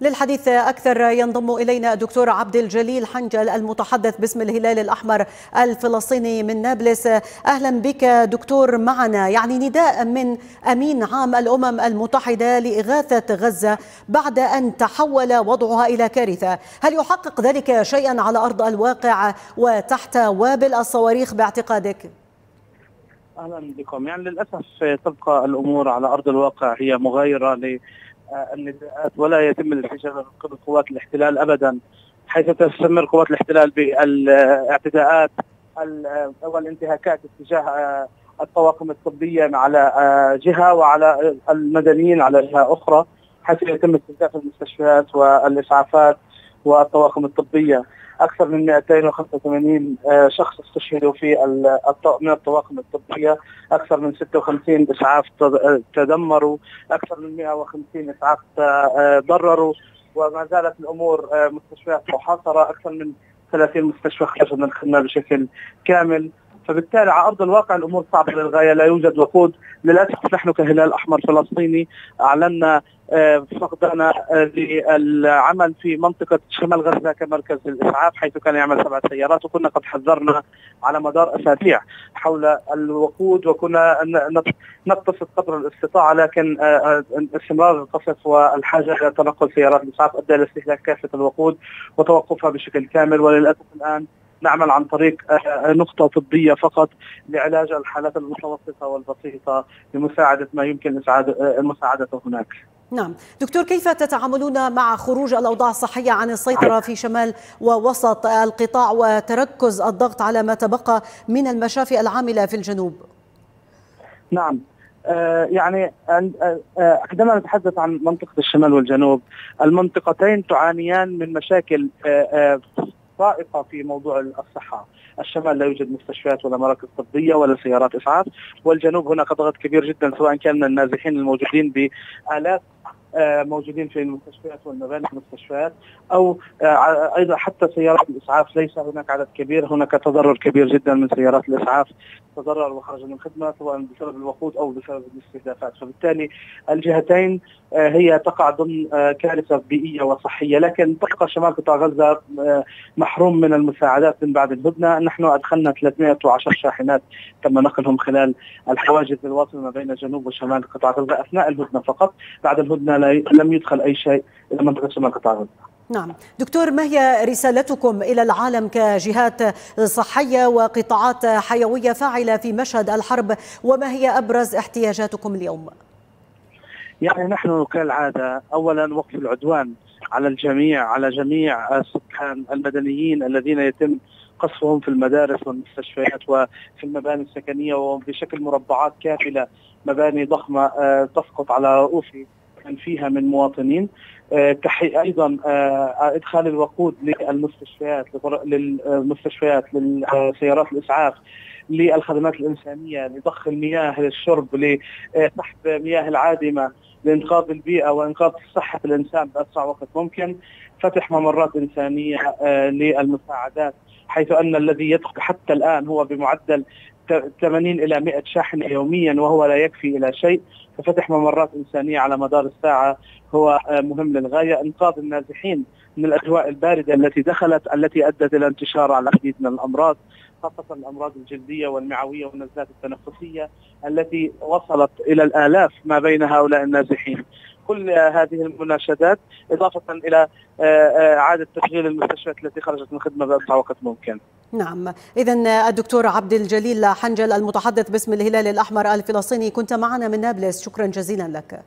للحديث أكثر ينضم إلينا الدكتور عبد الجليل حنجل المتحدث باسم الهلال الأحمر الفلسطيني من نابلس. أهلا بك دكتور معنا. يعني نداء من أمين عام الأمم المتحدة لإغاثة غزة بعد أن تحول وضعها إلى كارثة. هل يحقق ذلك شيئا على أرض الواقع وتحت وابل الصواريخ باعتقادك؟ أهلا بكم. يعني للأسف تبقى الأمور على أرض الواقع هي مغايرة النداءات ولا يتم الاستجابه من قبل قوات الاحتلال ابدا حيث تستمر قوات الاحتلال بالاعتداءات والانتهاكات اتجاه الطواقم الطبية على جهة وعلى المدنيين على جهة أخرى حيث يتم استهداف المستشفيات والإسعافات والطواقم الطبية. أكثر من 285 شخص استشهدوا في من الطواقم الطبية. أكثر من 56 إسعاف تدمروا. أكثر من 150 إسعاف ضرروا وما زالت الأمور مستشفيات محاصرة. أكثر من 30 مستشفى خرجت من الخدمة بشكل كامل. فبالتالي على أرض الواقع الأمور صعبة للغاية لا يوجد وقود. للأسف نحن كهلال أحمر فلسطيني أعلنا فقدنا للعمل في منطقة شمال غزة كمركز للإسعاف حيث كان يعمل سبع سيارات وكنا قد حذرنا على مدار أسابيع حول الوقود وكنا نقتصد قدر الاستطاعة لكن استمرار القصف والحاجة إلى تنقل سيارات الإسعاف أدى إلى استهلاك كافة الوقود وتوقفها بشكل كامل. وللأسف الآن نعمل عن طريق نقطة طبية فقط لعلاج الحالات المتوسطة والبسيطة لمساعدة ما يمكن مساعدته هناك. نعم. دكتور كيف تتعاملون مع خروج الأوضاع الصحية عن السيطرة في شمال ووسط القطاع وتركز الضغط على ما تبقى من المشافي العاملة في الجنوب؟ نعم. آه يعني آه عندما نتحدث عن منطقة الشمال والجنوب المنطقتين تعانيان من مشاكل ضائقة في موضوع الصحة. الشمال لا يوجد مستشفيات ولا مراكز طبية ولا سيارات إسعاف والجنوب هناك ضغط كبير جدا سواء كان من النازحين الموجودين بآلاف موجودين في المستشفيات والمباني المستشفيات أو أيضا حتى سيارات الإسعاف ليس هناك عدد كبير هناك تضرر كبير جدا من سيارات الإسعاف تضرر وخرج من الخدمة سواء بسبب الوقود أو بسبب الاستهدافات. فبالتالي الجهتين هي تقع ضمن كارثة بيئية وصحية. لكن تبقى شمال قطاع غزة محروم من المساعدات من بعد الهدنه نحن أدخلنا 310 شاحنات تم نقلهم خلال الحواجز الواصلة ما بين جنوب وشمال قطاع غزة أثناء الهدنه فقط. بعد الهدنه لم يدخل أي شيء إلى منطقة شمال قطاع غزة. نعم. دكتور ما هي رسالتكم إلى العالم كجهات صحية وقطاعات حيوية فاعلة في مشهد الحرب؟ وما هي أبرز احتياجاتكم اليوم؟ يعني نحن كالعادة أولا وقف العدوان على الجميع على جميع السكان المدنيين الذين يتم قصفهم في المدارس والمستشفيات وفي المباني السكنية وبشكل مربعات كاملة مباني ضخمة تسقط على رؤوس من فيها من مواطنين. أيضا إدخال الوقود للمستشفيات للمستشفيات للسيارات الإسعاف للخدمات الإنسانية لضخ المياه للشرب لسحب مياه العادمة لإنقاذ البيئة وإنقاذ صحة الإنسان بأسرع وقت ممكن. فتح ممرات إنسانية للمساعدات حيث أن الذي يدخل حتى الآن هو بمعدل 80 إلى 100 شاحنه يوميا وهو لا يكفي إلى شيء. ففتح ممرات إنسانية على مدار الساعة هو مهم للغاية. إنقاذ النازحين من الأجواء الباردة التي دخلت التي أدت إلى انتشار على العديد من الأمراض خاصة الأمراض الجلدية والمعوية والنزلات التنفسية التي وصلت إلى الآلاف ما بين هؤلاء النازحين. كل هذه المناشدات إضافة إلى إعادة تشغيل المستشفيات التي خرجت من الخدمة بأسرع وقت ممكن. نعم. إذا الدكتور عبد الجليل حنجل المتحدث باسم الهلال الأحمر الفلسطيني كنت معنا من نابلس. شكرا جزيلا لك.